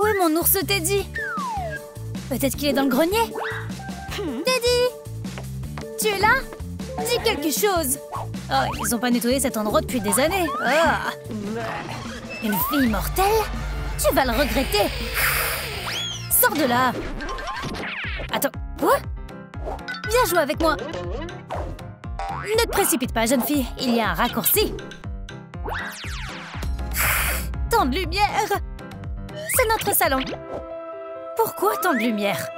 Où est mon ours Teddy? Peut-être qu'il est dans le grenier? Teddy! Tu es là? Dis quelque chose! Oh, ils ont pas nettoyé cet endroit depuis des années. Ah. Une fille mortelle? Tu vas le regretter! Sors de là! Attends, quoi? Viens jouer avec moi! Ne te précipite pas, jeune fille, il y a un raccourci! Tant de lumière C'est notre salon Pourquoi tant de lumière?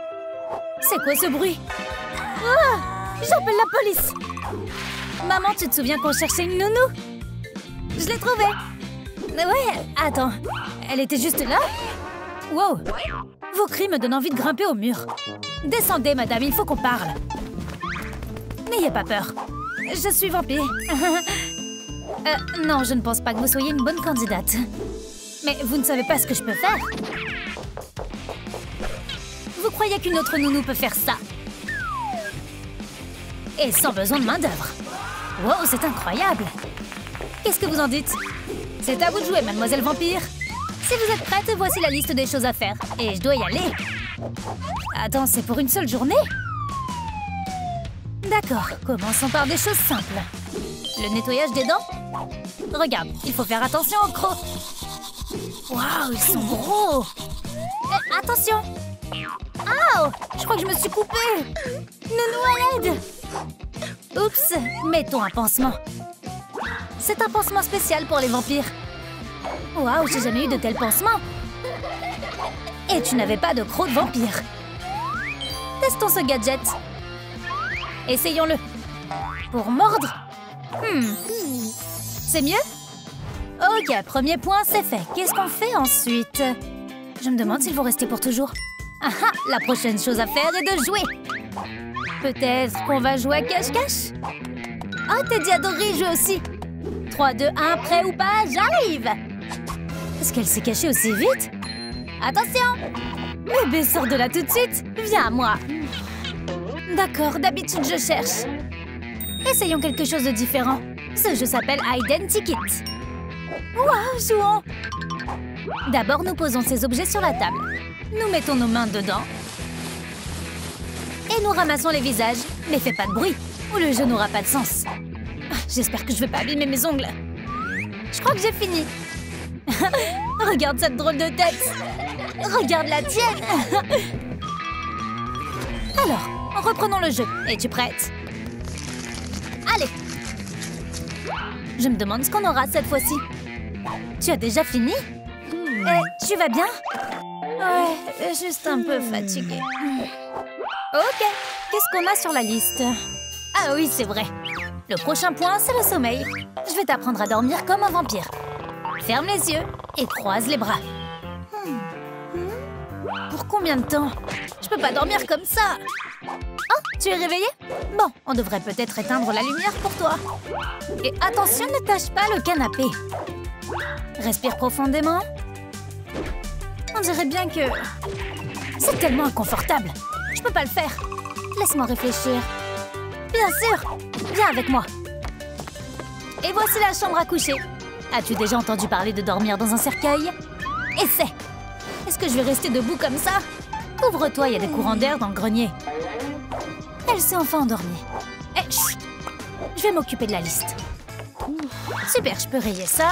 C'est quoi ce bruit? Ah J'appelle la police Maman, tu te souviens qu'on cherchait une nounou? Je l'ai trouvée Ouais, attends, elle était juste là Wow Vos cris me donnent envie de grimper au mur. Descendez, madame, il faut qu'on parle. N'ayez pas peur. Je suis vampire. euh, non, je ne pense pas que vous soyez une bonne candidate. Mais vous ne savez pas ce que je peux faire Vous croyez qu'une autre nounou peut faire ça? Et sans besoin de main-d'œuvre. Wow, c'est incroyable Qu'est-ce que vous en dites? C'est à vous de jouer, mademoiselle vampire si vous êtes prête, voici la liste des choses à faire. Et je dois y aller. Attends, c'est pour une seule journée? D'accord, commençons par des choses simples. Le nettoyage des dents? Regarde, il faut faire attention aux crocs. Waouh, ils sont gros. Eh, Attention. Oh Je crois que je me suis coupée Nounou à l'aide. Oups Mettons un pansement. C'est un pansement spécial pour les vampires. Waouh, j'ai jamais eu de tels pansements. Et tu n'avais pas de crocs de vampire. Testons ce gadget. Essayons-le. Pour mordre. Hmm. C'est mieux? Ok, premier point, c'est fait. Qu'est-ce qu'on fait ensuite? Je me demande s'il faut rester pour toujours. Ah ah La prochaine chose à faire est de jouer Peut-être qu'on va jouer à cache-cache? Oh, Teddy adorerait jouer aussi 3, 2, 1, prêt ou pas, j'arrive est-ce qu'elle s'est cachée aussi vite? Attention Bébé, sors de là tout de suite Viens à moi D'accord, d'habitude je cherche. Essayons quelque chose de différent. Ce jeu s'appelle Identikit. Waouh, jouons D'abord, nous posons ces objets sur la table. Nous mettons nos mains dedans. Et nous ramassons les visages. Mais fais pas de bruit, ou le jeu n'aura pas de sens. J'espère que je vais pas abîmer mes ongles. Je crois que j'ai fini. Regarde cette drôle de tête Regarde la tienne Alors, reprenons le jeu. Es-tu prête? Allez Je me demande ce qu'on aura cette fois-ci. Tu as déjà fini eh, Tu vas bien Ouais, juste un peu fatiguée. Ok, qu'est-ce qu'on a sur la liste Ah oui, c'est vrai. Le prochain point, c'est le sommeil. Je vais t'apprendre à dormir comme un vampire. Ferme les yeux et croise les bras. Pour combien de temps Je peux pas dormir comme ça Oh, tu es réveillé Bon, on devrait peut-être éteindre la lumière pour toi. Et attention, ne tâche pas le canapé. Respire profondément. On dirait bien que... C'est tellement inconfortable. Je peux pas le faire. Laisse-moi réfléchir. Bien sûr Viens avec moi. Et voici la chambre à coucher. As-tu déjà entendu parler de dormir dans un cercueil? Essaie Est-ce que je vais rester debout comme ça? Ouvre-toi, il y a des courants d'air dans le grenier. Elle s'est enfin endormie. Eh, Je vais m'occuper de la liste. Super, je peux rayer ça.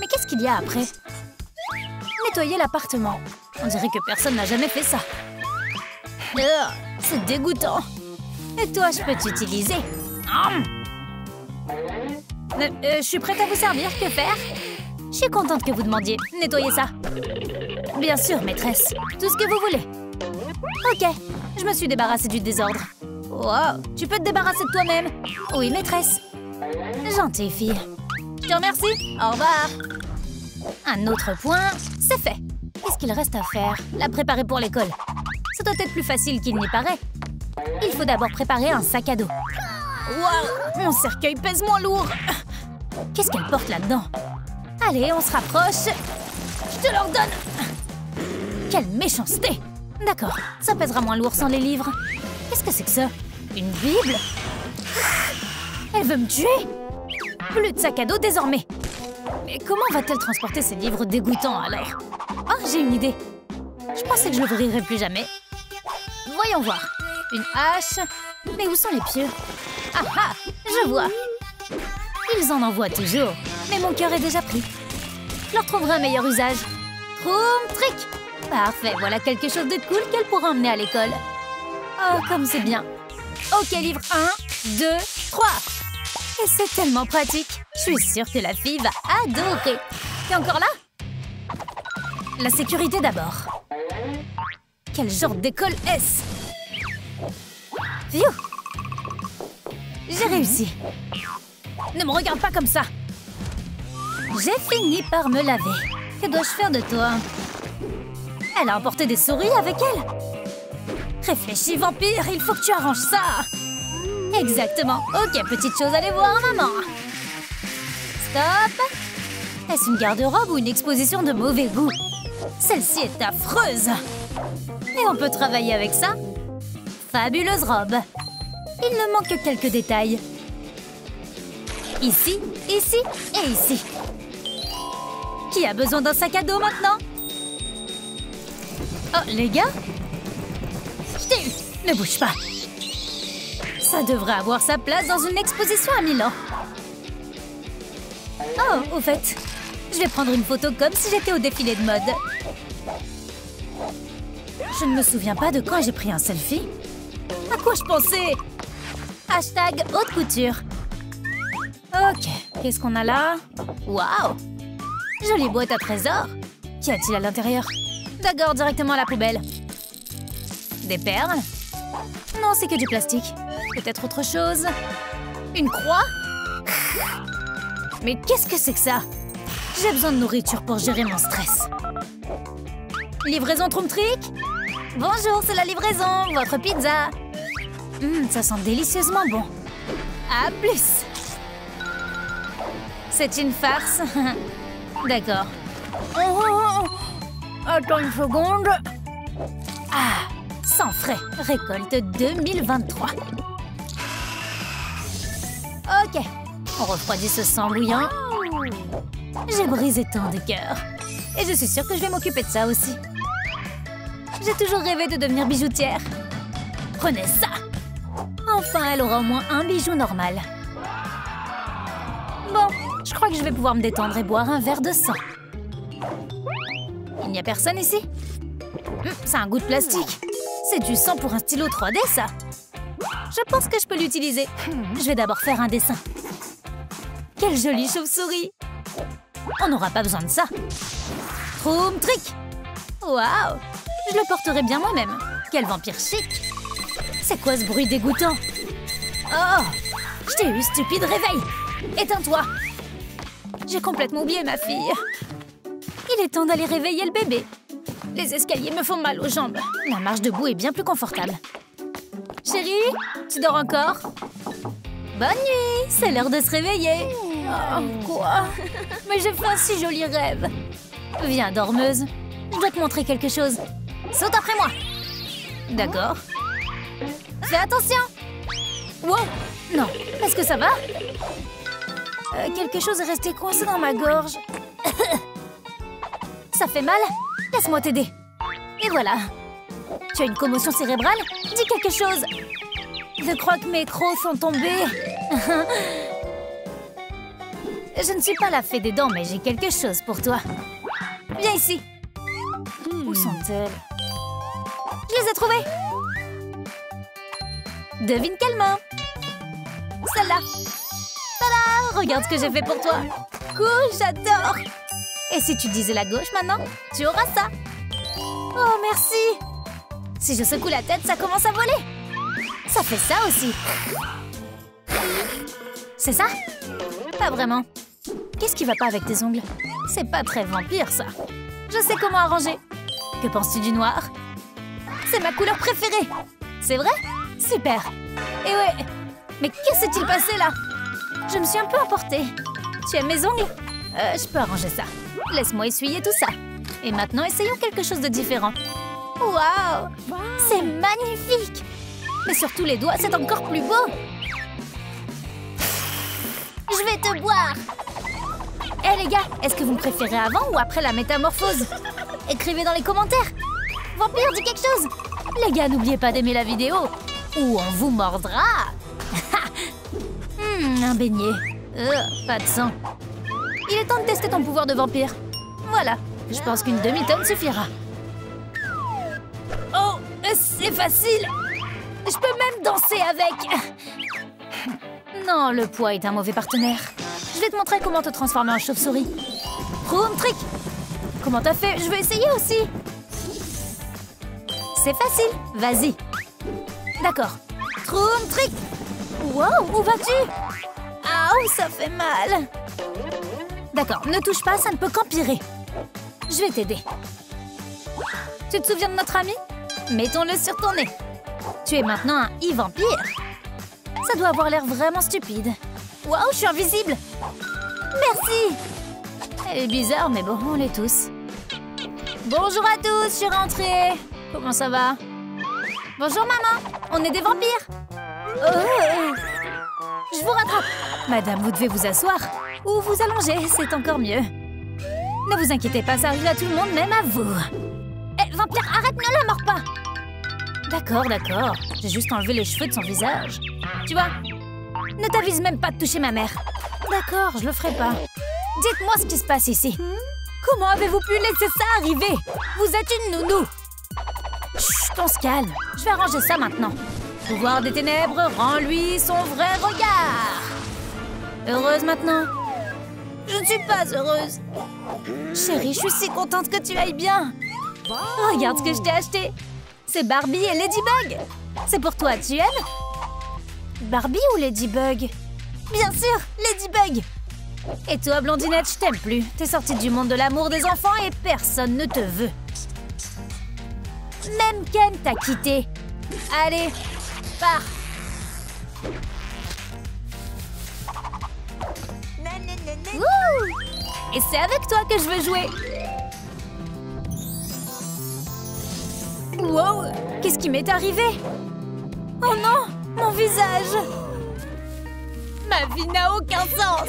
Mais qu'est-ce qu'il y a après Nettoyer l'appartement. On dirait que personne n'a jamais fait ça. C'est dégoûtant. Et toi, je peux t'utiliser. Euh, euh, je suis prête à vous servir, que faire Je suis contente que vous demandiez. Nettoyez ça. Bien sûr, maîtresse. Tout ce que vous voulez. Ok, je me suis débarrassée du désordre. Wow, tu peux te débarrasser de toi-même. Oui, maîtresse. Gentille fille. Te remercie. Au revoir. Un autre point, c'est fait. Qu'est-ce qu'il reste à faire? La préparer pour l'école. Ça doit être plus facile qu'il n'y paraît. Il faut d'abord préparer un sac à dos. Waouh Mon cercueil pèse moins lourd Qu'est-ce qu'elle porte là-dedans? Allez, on se rapproche Je te l'ordonne Quelle méchanceté D'accord, ça pèsera moins lourd sans les livres. Qu'est-ce que c'est que ça? Une Bible? Elle veut me tuer? Plus de sac à dos désormais Mais comment va-t-elle transporter ces livres dégoûtants alors Oh, j'ai une idée. Je pensais que je l'ouvrirais plus jamais. Voyons voir. Une hache. Mais où sont les pieux Ah ah Je vois. Ils en envoient toujours. Mais mon cœur est déjà pris. Je leur trouverai un meilleur usage. Troum trick Parfait, voilà quelque chose de cool qu'elle pourra emmener à l'école. Oh, comme c'est bien. Ok, livre 1, 2, 3. Et c'est tellement pratique. Je suis sûre que la fille va adorer. T'es encore là? La sécurité d'abord. Quel genre d'école est-ce? Phew J'ai réussi. Ne me regarde pas comme ça. J'ai fini par me laver. Que dois-je faire de toi? Elle a emporté des souris avec elle? Réfléchis, vampire, il faut que tu arranges ça Exactement. Ok, petite chose, allez voir, maman. Stop Est-ce une garde-robe ou une exposition de mauvais goût? Celle-ci est affreuse Et on peut travailler avec ça Fabuleuse robe Il ne manque que quelques détails. Ici, ici et ici. Qui a besoin d'un sac à dos maintenant? Oh, les gars? Ne bouge pas Ça devrait avoir sa place dans une exposition à Milan. Oh, au fait, je vais prendre une photo comme si j'étais au défilé de mode. Je ne me souviens pas de quand j'ai pris un selfie. À quoi je pensais? Hashtag haute couture. Ok, qu'est-ce qu'on a là? Waouh Jolie boîte à trésors. Qu'y a-t-il à l'intérieur? D'accord, directement à la poubelle. Des perles? Non, c'est que du plastique. Peut-être autre chose Une croix? Mais qu'est-ce que c'est que ça? J'ai besoin de nourriture pour gérer mon stress. Livraison Troom Trick Bonjour, c'est la livraison, votre pizza. Hum, ça sent délicieusement bon. À plus C'est une farce D'accord. Oh, oh, oh, Attends une seconde. Ah, sans frais. Récolte 2023. On refroidit ce sang bouillant. J'ai brisé tant de cœurs. Et je suis sûre que je vais m'occuper de ça aussi. J'ai toujours rêvé de devenir bijoutière. Prenez ça Enfin, elle aura au moins un bijou normal. Bon, je crois que je vais pouvoir me détendre et boire un verre de sang. Il n'y a personne ici hum, C'est un goût de plastique. C'est du sang pour un stylo 3D, ça. Je pense que je peux l'utiliser. Je vais d'abord faire un dessin. Quelle jolie chauve-souris On n'aura pas besoin de ça. Troum trick Waouh Je le porterai bien moi-même. Quel vampire chic C'est quoi ce bruit dégoûtant? Oh Je t'ai eu, stupide, réveil Éteins-toi j'ai complètement oublié ma fille. Il est temps d'aller réveiller le bébé. Les escaliers me font mal aux jambes. La marche debout est bien plus confortable. Chérie, tu dors encore? Bonne nuit, c'est l'heure de se réveiller. Oh, quoi Mais j'ai fait un si joli rêve. Viens, dormeuse. Je dois te montrer quelque chose. Saute après moi. D'accord. Fais attention. Wow Non, est-ce que ça va euh, quelque chose est resté coincé dans ma gorge. Ça fait mal Laisse-moi t'aider. Et voilà. Tu as une commotion cérébrale? Dis quelque chose. Je crois que mes crocs sont tombés. Je ne suis pas la fée des dents, mais j'ai quelque chose pour toi. Viens ici. Où sont-elles? Je les ai trouvées. Devine quelle main Celle-là. Tada! Regarde ce que j'ai fait pour toi. Cool, j'adore. Et si tu disais la gauche maintenant, tu auras ça. Oh, merci. Si je secoue la tête, ça commence à voler. Ça fait ça aussi. C'est ça? Pas vraiment. Qu'est-ce qui va pas avec tes ongles C'est pas très vampire, ça Je sais comment arranger Que penses-tu du noir C'est ma couleur préférée C'est vrai Super Et ouais Mais qu'est-ce s'est-il passé là je me suis un peu emportée. Tu aimes mes ongles euh, Je peux arranger ça. Laisse-moi essuyer tout ça. Et maintenant, essayons quelque chose de différent. Waouh C'est magnifique Mais surtout les doigts, c'est encore plus beau Je vais te boire Hé les gars, est-ce que vous me préférez avant ou après la métamorphose? Écrivez dans les commentaires Vampire, dis quelque chose Les gars, n'oubliez pas d'aimer la vidéo ou on vous mordra hmm, Un beignet. Euh, pas de sang. Il est temps de tester ton pouvoir de vampire. Voilà, je pense qu'une demi-tonne suffira. Oh, c'est facile Je peux même danser avec Non, le poids est un mauvais partenaire. Je vais te montrer comment te transformer en chauve-souris. Room trick Comment t'as fait? Je vais essayer aussi C'est facile, vas-y. D'accord. Troom trick Wow, où vas-tu? Oh, ça fait mal D'accord, ne touche pas, ça ne peut qu'empirer. Je vais t'aider. Tu te souviens de notre ami? Mettons-le sur ton nez. Tu es maintenant un e-vampire. Ça doit avoir l'air vraiment stupide. Waouh, je suis invisible Merci Elle est bizarre, mais bon, on l'est tous. Bonjour à tous, je suis rentrée. Comment ça va? Bonjour maman, on est des vampires. Oh. Je vous rattrape. Madame, vous devez vous asseoir. Ou vous allonger, c'est encore mieux. Ne vous inquiétez pas, ça arrive à tout le monde, même à vous. Eh, vampire, arrête, ne la mords pas D'accord, d'accord. J'ai juste enlevé les cheveux de son visage. Tu vois Ne t'avise même pas de toucher ma mère. D'accord, je le ferai pas. Dites-moi ce qui se passe ici. Comment avez-vous pu laisser ça arriver? Vous êtes une nounou Chut, on se calme. Je vais arranger ça maintenant. Pouvoir des ténèbres rend-lui son vrai regard. Heureuse maintenant? Je ne suis pas heureuse. Chérie, je suis si contente que tu ailles bien. Regarde ce que je t'ai acheté. C'est Barbie et Ladybug. C'est pour toi, tu aimes? Barbie ou Ladybug? Bien sûr, Ladybug! Et toi, blondinette, je t'aime plus. T'es sortie du monde de l'amour des enfants et personne ne te veut. Même Ken t'a quitté. Allez, pars. Et c'est avec toi que je veux jouer. Wow! Qu'est-ce qui m'est arrivé? Oh non Mon visage. Ma vie n'a aucun sens.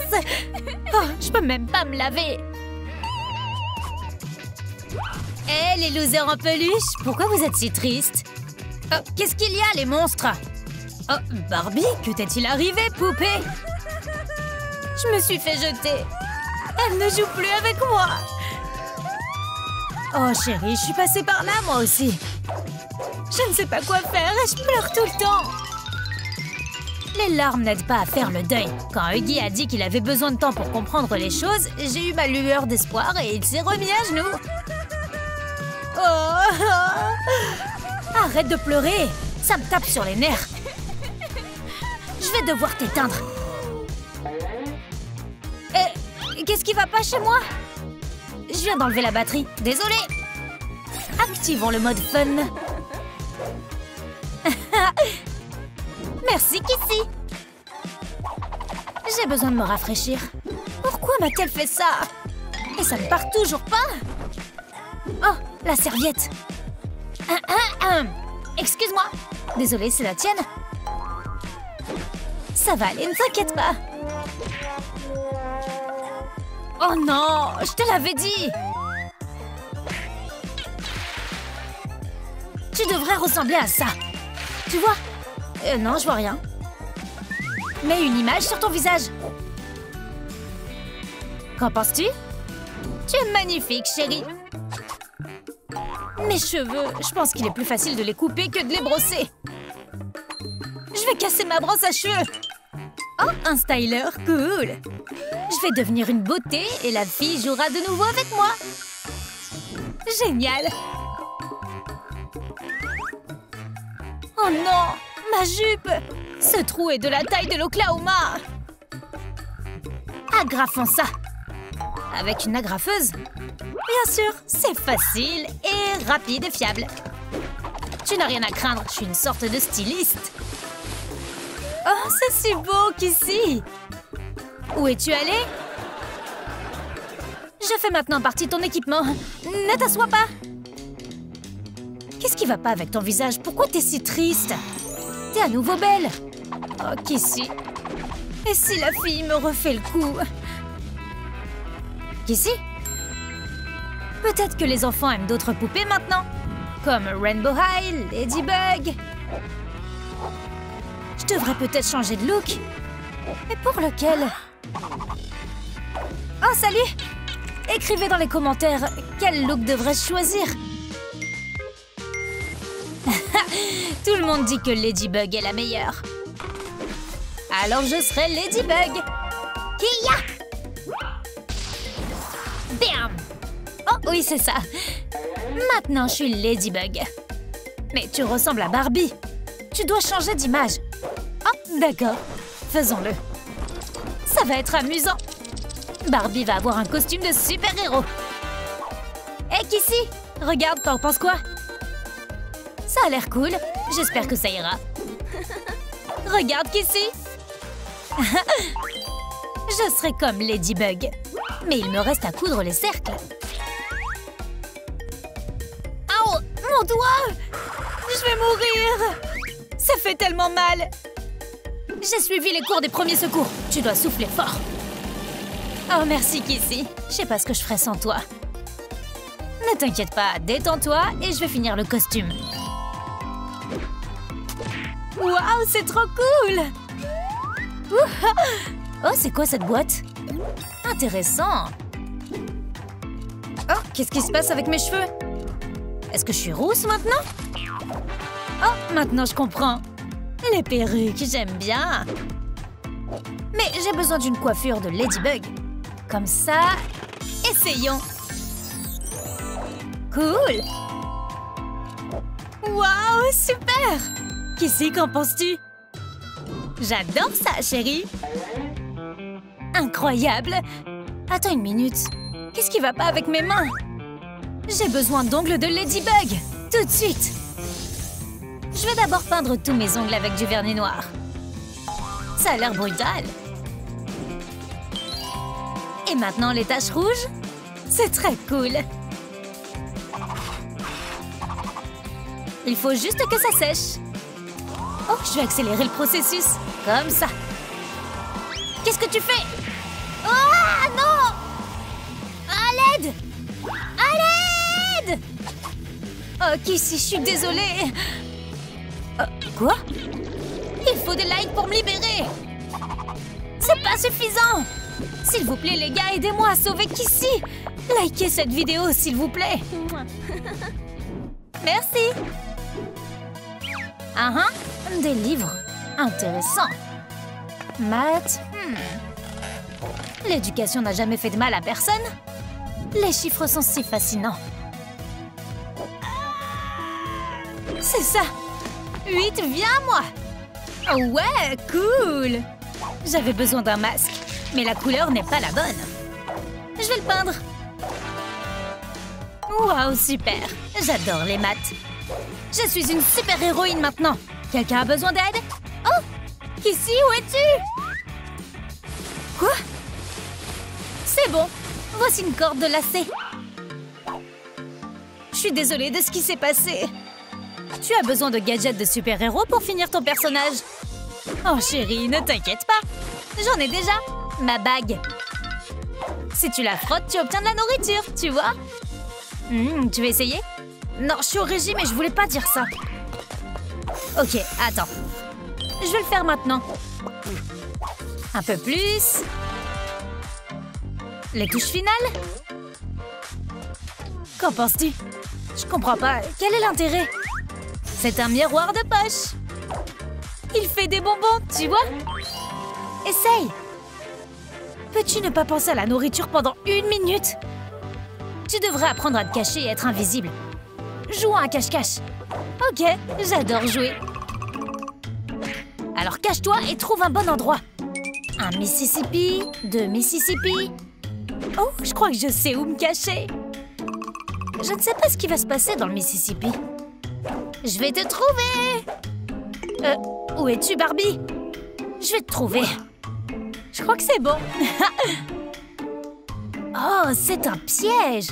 Oh, je peux même pas me laver. Hé, les losers en peluche Pourquoi vous êtes si tristes? Oh, Qu'est-ce qu'il y a, les monstres? Oh, Barbie, que t'est-il arrivé, poupée? Je me suis fait jeter. Elle ne joue plus avec moi. Oh, chérie, je suis passée par là, moi aussi. Je ne sais pas quoi faire et je pleure tout le temps les larmes n'aident pas à faire le deuil. Quand Huggy a dit qu'il avait besoin de temps pour comprendre les choses, j'ai eu ma lueur d'espoir et il s'est remis à genoux. Oh. Arrête de pleurer. Ça me tape sur les nerfs. Je vais devoir t'éteindre. Eh, Qu'est-ce qui va pas chez moi? Je viens d'enlever la batterie. Désolée. Activons le mode fun Merci, Kissy J'ai besoin de me rafraîchir. Pourquoi m'a-t-elle fait ça? Et ça ne part toujours pas? Oh, la serviette. Excuse-moi. Désolée, c'est la tienne. Ça va aller, ne t'inquiète pas. Oh non Je te l'avais dit. Tu devrais ressembler à ça. Tu vois euh, non, je vois rien. Mets une image sur ton visage. Qu'en penses-tu? Tu es magnifique, chérie. Mes cheveux, je pense qu'il est plus facile de les couper que de les brosser. Je vais casser ma brosse à cheveux. Oh, un styler, cool. Je vais devenir une beauté et la fille jouera de nouveau avec moi. Génial. Oh non Ma jupe. Ce trou est de la taille de l'Oklahoma. Agrafons ça. Avec une agrafeuse. Bien sûr, c'est facile et rapide et fiable. Tu n'as rien à craindre, je suis une sorte de styliste. Oh, c'est si beau qu'ici. Où es-tu allé? Je fais maintenant partie de ton équipement. Ne t'assois pas. Qu'est-ce qui va pas avec ton visage? Pourquoi t'es si triste? T'es à nouveau belle. Oh, Kissy Et si la fille me refait le coup? Kissy Peut-être que les enfants aiment d'autres poupées maintenant Comme Rainbow High, Ladybug... Je devrais peut-être changer de look. Mais pour lequel? Oh, salut! Écrivez dans les commentaires quel look devrais-je choisir. Tout le monde dit que Ladybug est la meilleure. Alors je serai Ladybug. Kia Bam Oh oui, c'est ça. Maintenant, je suis Ladybug. Mais tu ressembles à Barbie. Tu dois changer d'image. Oh, d'accord. Faisons-le. Ça va être amusant. Barbie va avoir un costume de super-héros. Hé, Kissy Regarde, t'en penses quoi? Ça a l'air cool. J'espère que ça ira. Regarde, Kissy Je serai comme Ladybug. Mais il me reste à coudre les cercles. Oh, mon doigt Je vais mourir Ça fait tellement mal J'ai suivi les cours des premiers secours. Tu dois souffler fort. Oh, merci, Kissy. Je sais pas ce que je ferais sans toi. Ne t'inquiète pas, détends-toi et je vais finir le costume. Waouh, c'est trop cool Oh, c'est quoi cette boîte? Intéressant Oh, qu'est-ce qui se passe avec mes cheveux? Est-ce que je suis rousse maintenant? Oh, maintenant je comprends. Les perruques, j'aime bien. Mais j'ai besoin d'une coiffure de Ladybug. Comme ça, essayons. Cool Waouh, super Kissy, qu'en penses-tu? J'adore ça, chérie. Incroyable. Attends une minute. Qu'est-ce qui va pas avec mes mains? J'ai besoin d'ongles de Ladybug. Tout de suite. Je vais d'abord peindre tous mes ongles avec du vernis noir. Ça a l'air brutal. Et maintenant les taches rouges? C'est très cool. Il faut juste que ça sèche. Oh, je vais accélérer le processus. Comme ça. Qu'est-ce que tu fais? Oh, non À l'aide À l'aide Oh, Kissy, je suis désolée. Euh, quoi? Il faut des likes pour me libérer. C'est pas suffisant s'il vous plaît, les gars, aidez-moi à sauver Kissy Likez cette vidéo, s'il vous plaît Merci Ah uh -huh. Des livres Intéressant Maths hmm. L'éducation n'a jamais fait de mal à personne Les chiffres sont si fascinants C'est ça 8, viens moi Ouais, cool J'avais besoin d'un masque mais la couleur n'est pas la bonne. Je vais le peindre. Waouh, super J'adore les maths. Je suis une super héroïne maintenant. Quelqu'un a besoin d'aide Oh Kissy, où es-tu Quoi C'est bon. Voici une corde de lacet. Je suis désolée de ce qui s'est passé. Tu as besoin de gadgets de super-héros pour finir ton personnage. Oh chérie, ne t'inquiète pas. J'en ai déjà ma bague. Si tu la frottes, tu obtiens de la nourriture, tu vois hmm, Tu veux essayer? Non, je suis au régime et je voulais pas dire ça. Ok, attends. Je vais le faire maintenant. Un peu plus. Les touches finales Qu'en penses-tu? Je comprends pas. Quel est l'intérêt? C'est un miroir de poche. Il fait des bonbons, tu vois Essaye Peux-tu ne pas penser à la nourriture pendant une minute? Tu devrais apprendre à te cacher et être invisible. Joue à cache-cache. Ok, j'adore jouer. Alors cache-toi et trouve un bon endroit. Un Mississippi, deux Mississippi. Oh, je crois que je sais où me cacher. Je ne sais pas ce qui va se passer dans le Mississippi. Je vais te trouver Euh, où es-tu, Barbie? Je vais te trouver. Je crois que c'est bon. oh, c'est un piège.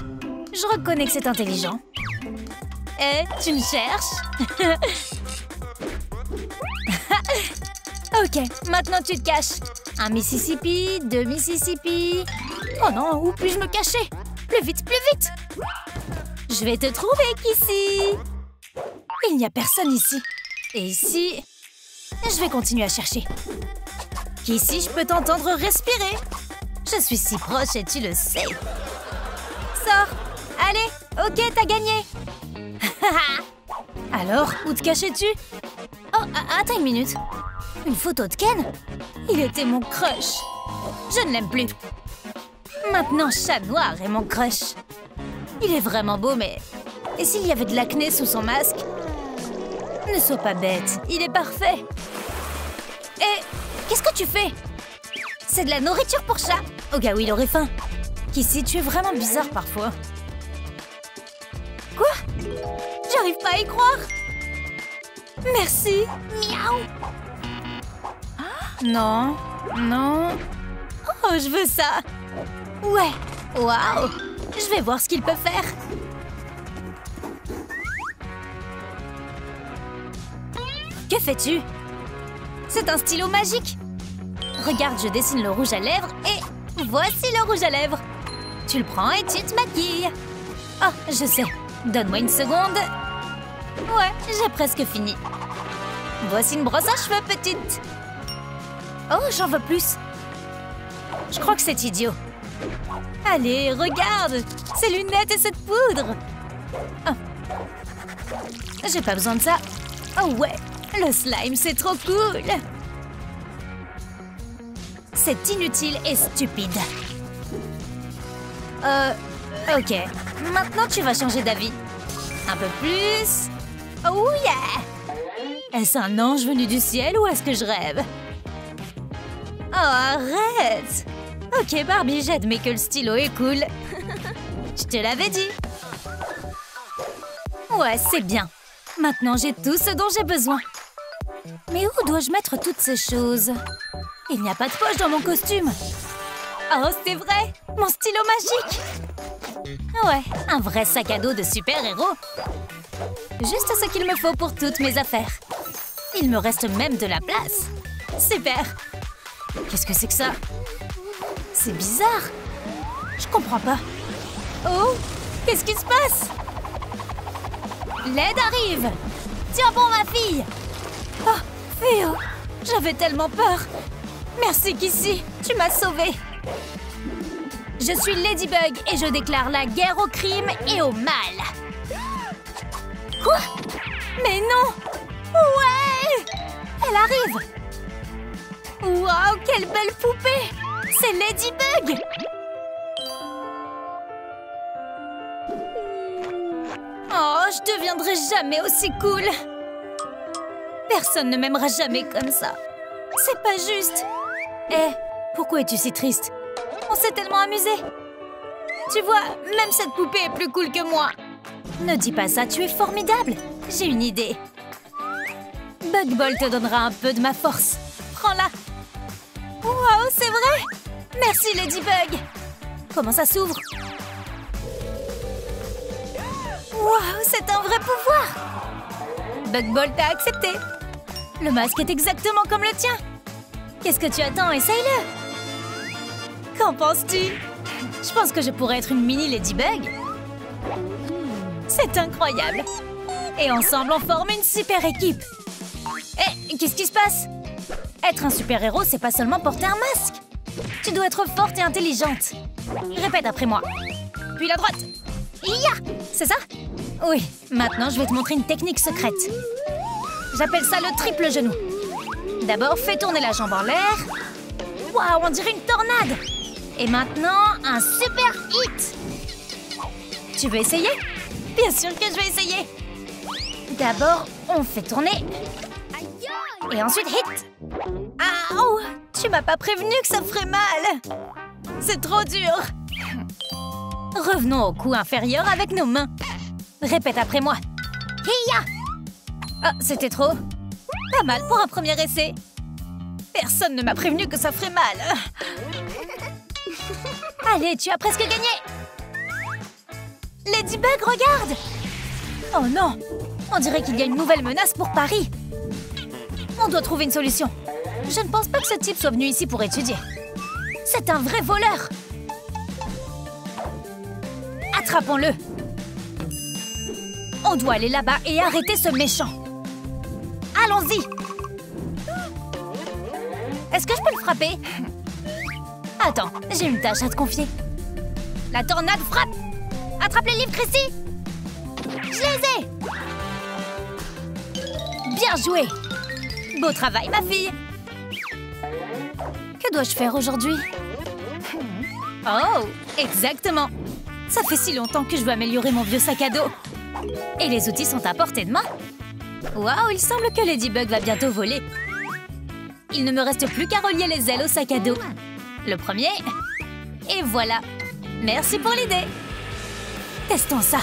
Je reconnais que c'est intelligent. Eh, tu me cherches Ok, maintenant tu te caches. Un Mississippi, deux Mississippi, Oh non, où puis-je me cacher? Plus vite, plus vite Je vais te trouver, Kissy Il n'y a personne ici. Et ici... Je vais continuer à chercher. Kissy, je peux t'entendre respirer. Je suis si proche et tu le sais. Sors Allez, ok, t'as gagné Alors, où te cachais-tu? Oh, attends une minute. Une photo de Ken? Il était mon crush. Je ne l'aime plus. Maintenant, Chat Noir est mon crush. Il est vraiment beau, mais... Et s'il y avait de l'acné sous son masque? Ne sois pas bête, il est parfait. Et qu'est-ce que tu fais? C'est de la nourriture pour chat Au cas où il aurait faim. Kissy, tu es vraiment bizarre parfois. Quoi? J'arrive pas à y croire. Merci. Miaou. Non, non... Oh, je veux ça. Ouais. Waouh. Je vais voir ce qu'il peut faire. Que fais-tu? C'est un stylo magique. Regarde, je dessine le rouge à lèvres et voici le rouge à lèvres. Tu le prends et tu te maquilles. Oh, je sais. Donne-moi une seconde Ouais, j'ai presque fini Voici une brosse à cheveux, petite Oh, j'en veux plus Je crois que c'est idiot Allez, regarde Ces lunettes et cette poudre oh. J'ai pas besoin de ça. Oh ouais, le slime, c'est trop cool C'est inutile et stupide. Euh... Ok. Maintenant, tu vas changer d'avis. Un peu plus. Oh yeah Est-ce un ange venu du ciel ou est-ce que je rêve? Oh, arrête Ok, Barbie, j'admets que le stylo est cool. Je te l'avais dit. Ouais, c'est bien. Maintenant, j'ai tout ce dont j'ai besoin. Mais où dois-je mettre toutes ces choses? Il n'y a pas de poche dans mon costume. Oh, c'est vrai Mon stylo magique Ouais, un vrai sac à dos de super-héros. Juste ce qu'il me faut pour toutes mes affaires. Il me reste même de la place. Super. Qu'est-ce que c'est que ça? C'est bizarre. Je comprends pas. Oh Qu'est-ce qui se passe? L'aide arrive. Tiens bon, ma fille. Oh, Théo J'avais tellement peur. Merci, Kissy. Tu m'as sauvée. Je suis Ladybug et je déclare la guerre au crime et au mal Quoi? Mais non Ouais Elle arrive Waouh, quelle belle poupée c'est Ladybug Oh, je deviendrai jamais aussi cool Personne ne m'aimera jamais comme ça. C'est pas juste. Eh, pourquoi es-tu si triste? On s'est tellement amusé. Tu vois, même cette poupée est plus cool que moi. Ne dis pas ça, tu es formidable. J'ai une idée. Bug Ball te donnera un peu de ma force. Prends-la. Wow, c'est vrai. Merci, Ladybug. Comment ça s'ouvre? Waouh, c'est un vrai pouvoir. Bug t'a accepté. Le masque est exactement comme le tien. Qu'est-ce que tu attends? Essaye-le. Qu'en penses-tu? Je pense que je pourrais être une mini Ladybug C'est incroyable Et ensemble, on forme une super équipe Eh, qu'est-ce qui se passe? Être un super-héros, c'est pas seulement porter un masque tu dois être forte et intelligente. Répète après moi. Puis la droite. Ya C'est ça? Oui. Maintenant, je vais te montrer une technique secrète. J'appelle ça le triple genou. D'abord, fais tourner la jambe en l'air. Waouh, on dirait une tornade Et maintenant, un super hit Tu veux essayer? Bien sûr que je vais essayer D'abord, on fait tourner. Et ensuite, hit Ah, oh tu m'as pas prévenu que ça ferait mal C'est trop dur Revenons au coup inférieur avec nos mains. Répète après moi. Hiya Ah, c'était trop. Pas mal pour un premier essai. Personne ne m'a prévenu que ça ferait mal. Allez, tu as presque gagné Ladybug, regarde Oh non On dirait qu'il y a une nouvelle menace pour Paris. On doit trouver une solution. Je ne pense pas que ce type soit venu ici pour étudier. C'est un vrai voleur Attrapons-le On doit aller là-bas et arrêter ce méchant Allons-y Est-ce que je peux le frapper? Attends, j'ai une tâche à te confier. La tornade frappe Attrape les livres, Chrissy Je les ai Bien joué Beau travail, ma fille Que dois-je faire aujourd'hui? Oh, exactement Ça fait si longtemps que je veux améliorer mon vieux sac à dos. Et les outils sont à portée de main. Waouh, il semble que Ladybug va bientôt voler. Il ne me reste plus qu'à relier les ailes au sac à dos. Le premier. Et voilà. Merci pour l'idée. Testons ça.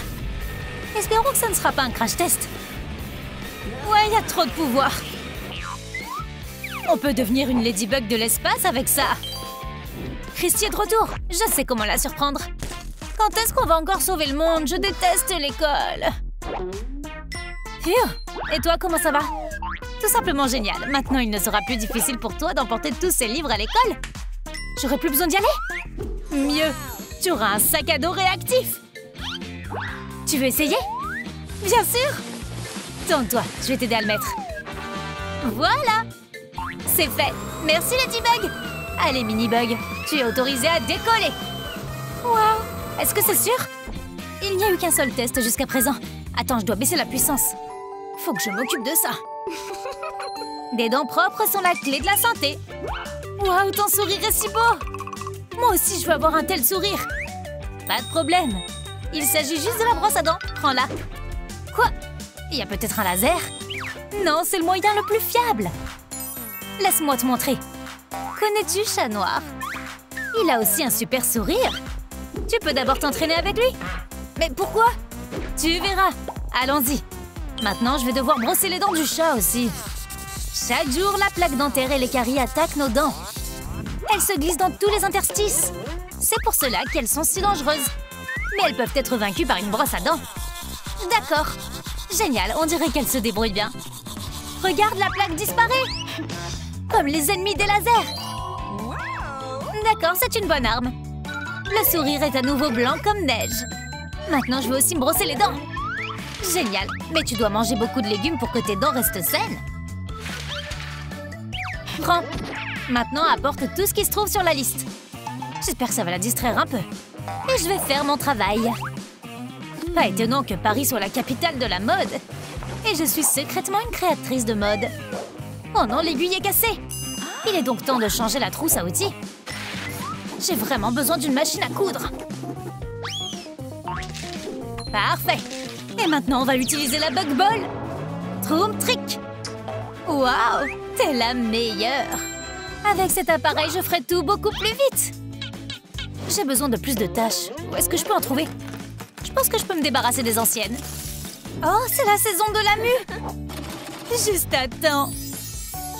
Espérons que ça ne sera pas un crash test. Ouais, il y a trop de pouvoir. On peut devenir une Ladybug de l'espace avec ça. Christy est de retour. Je sais comment la surprendre. Quand est-ce qu'on va encore sauver le monde? Je déteste l'école. Et toi, comment ça va? Tout simplement génial. Maintenant, il ne sera plus difficile pour toi d'emporter tous ces livres à l'école. J'aurai plus besoin d'y aller Mieux, tu auras un sac à dos réactif. Tu veux essayer? Bien sûr Tourne-toi, je vais t'aider à le mettre. Voilà C'est fait Merci Ladybug Allez Minibug, tu es autorisé à décoller Waouh Est-ce que c'est sûr? Il n'y a eu qu'un seul test jusqu'à présent. Attends, je dois baisser la puissance. Faut que je m'occupe de ça. Des dents propres sont la clé de la santé. Waouh, ton sourire est si beau Moi aussi, je veux avoir un tel sourire. Pas de problème. Il s'agit juste de la brosse à dents. Prends-la. Quoi? Il y a peut-être un laser? Non, c'est le moyen le plus fiable. Laisse-moi te montrer. Connais-tu Chat Noir? Il a aussi un super sourire. Tu peux d'abord t'entraîner avec lui. Mais pourquoi? Tu verras. Allons-y. Maintenant, je vais devoir brosser les dents du chat aussi. Chaque jour, la plaque dentaire et les caries attaquent nos dents. Elles se glissent dans tous les interstices. C'est pour cela qu'elles sont si dangereuses. Mais elles peuvent être vaincues par une brosse à dents. D'accord. Génial, on dirait qu'elles se débrouillent bien. Regarde, la plaque disparaît Comme les ennemis des lasers D'accord, c'est une bonne arme. Le sourire est à nouveau blanc comme neige. Maintenant, je veux aussi me brosser les dents. Génial, mais tu dois manger beaucoup de légumes pour que tes dents restent saines. Prends. Maintenant, apporte tout ce qui se trouve sur la liste. J'espère que ça va la distraire un peu. Et je vais faire mon travail. Pas étonnant que Paris soit la capitale de la mode. Et je suis secrètement une créatrice de mode. Oh non, l'aiguille est cassée Il est donc temps de changer la trousse à outils. J'ai vraiment besoin d'une machine à coudre. Parfait Et maintenant, on va utiliser la Bug Ball. Troom Trick Waouh T'es la meilleure Avec cet appareil, je ferai tout beaucoup plus vite J'ai besoin de plus de tâches. Où est-ce que je peux en trouver? Je pense que je peux me débarrasser des anciennes. Oh, c'est la saison de la mue Juste à temps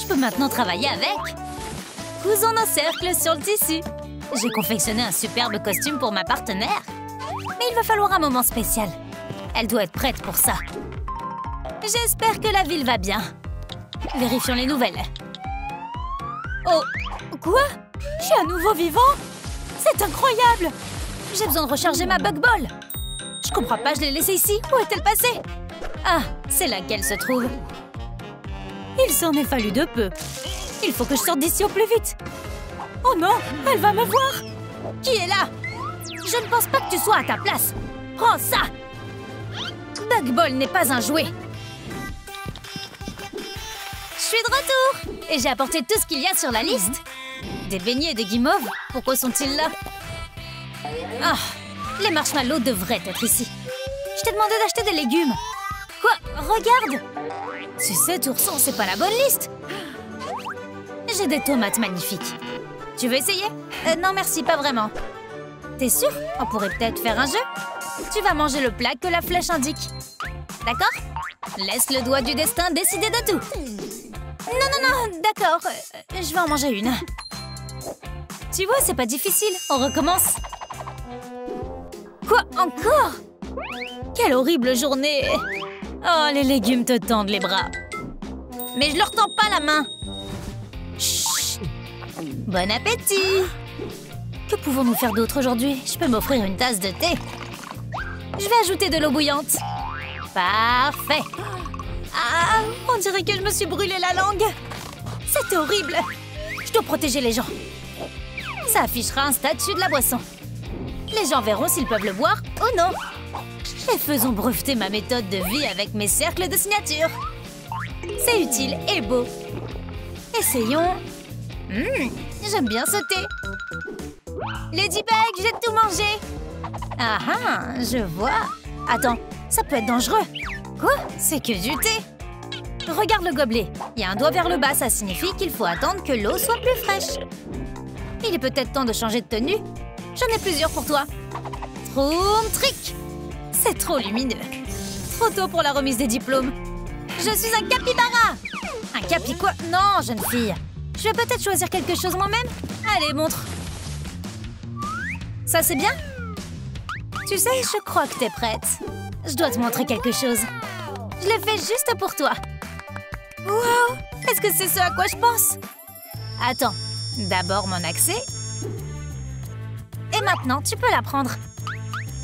Je peux maintenant travailler avec. Cousons nos cercles sur le tissu. J'ai confectionné un superbe costume pour ma partenaire. Mais il va falloir un moment spécial. Elle doit être prête pour ça. J'espère que la ville va bien. Vérifions les nouvelles. Oh Quoi? Je suis à nouveau vivant? C'est incroyable J'ai besoin de recharger ma bug ball. Je comprends pas, je l'ai laissée ici. Où est-elle passée? Ah, c'est là qu'elle se trouve. Il s'en est fallu de peu. Il faut que je sorte d'ici au plus vite. Oh non Elle va me voir Qui est là? Je ne pense pas que tu sois à ta place Prends ça Bugball n'est pas un jouet Je suis de retour Et j'ai apporté tout ce qu'il y a sur la liste Des beignets et des guimauves. Pourquoi sont-ils là? Ah Les marshmallows devraient être ici. Je t'ai demandé d'acheter des légumes. Quoi? Regarde! Sais, ourson, c'est pas la bonne liste. J'ai des tomates magnifiques. Tu veux essayer? Euh, Non merci, pas vraiment. T'es sûr? On pourrait peut-être faire un jeu. Tu vas manger le plat que la flèche indique. D'accord? Laisse le doigt du destin décider de tout. Non, non, non, d'accord. Euh, je vais en manger une. Tu vois, c'est pas difficile. On recommence. Quoi Encore? Quelle horrible journée Oh, les légumes te tendent les bras. Mais je leur tends pas la main. Bon appétit Que pouvons-nous faire d'autre aujourd'hui? Je peux m'offrir une tasse de thé. Je vais ajouter de l'eau bouillante. Parfait. Ah, on dirait que je me suis brûlé la langue. C'est horrible. Je dois protéger les gens. Ça affichera un statut de la boisson. Les gens verront s'ils peuvent le boire ou non. Et faisons breveter ma méthode de vie avec mes cercles de signature. C'est utile et beau. Essayons. Hum, J'aime bien sauter. Ladybug, j'ai tout mangé. Ah ah, je vois. Attends, ça peut être dangereux. Quoi? C'est que du thé. Regarde le gobelet. Il y a un doigt vers le bas, ça signifie qu'il faut attendre que l'eau soit plus fraîche. Il est peut-être temps de changer de tenue. J'en ai plusieurs pour toi. Troum trick C'est trop lumineux. Trop tôt pour la remise des diplômes. Je suis un capybara Un capi quoi? Non, jeune fille. Je vais peut-être choisir quelque chose moi-même. Allez, montre. Ça, c'est bien Tu sais, je crois que t'es prête. Je dois te montrer quelque chose. Je l'ai fait juste pour toi. Wow Est-ce que c'est ce à quoi je pense? Attends, d'abord mon accès. Et maintenant, tu peux la prendre.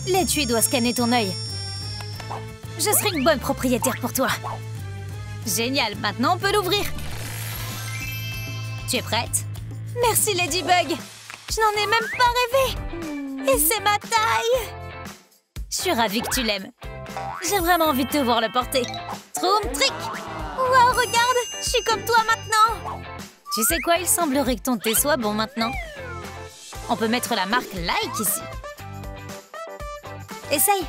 L'étui doit scanner ton œil. Je serai une bonne propriétaire pour toi. Génial, maintenant on peut l'ouvrir. Tu es prête? Merci Ladybug Je n'en ai même pas rêvé Et c'est ma taille Je suis ravie que tu l'aimes. J'ai vraiment envie de te voir le porter. Troum trick Wow, regarde Je suis comme toi maintenant Tu sais quoi, il semblerait que ton thé soit bon maintenant. On peut mettre la marque Like ici. Essaye